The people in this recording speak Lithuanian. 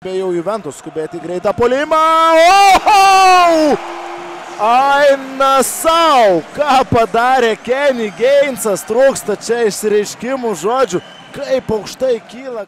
Jau Juventus skubėti į greitą polimą. Oho! Aina savo, ką padarė Kenny Gainsas, trūksta čia išsireiškimų žodžių, kaip aukštai kyla.